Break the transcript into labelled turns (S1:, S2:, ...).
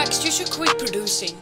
S1: Next, you should quit producing.